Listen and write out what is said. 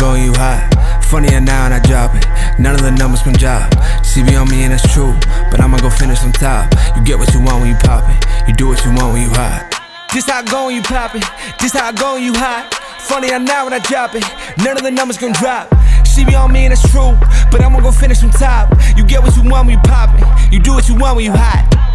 go you hot. Funnier now and I drop it. None of the numbers can drop. CB on me and it's true, but I'ma go finish on top. You get what you want when you pop it. You do what you want when you hot. This how I go when you pop it. This how I go when you hot. Funnier now when I drop it. None of the numbers can drop. CB on me and it's true, but I'ma go finish on top. You get what you want when you pop it. You do what you want when you hot.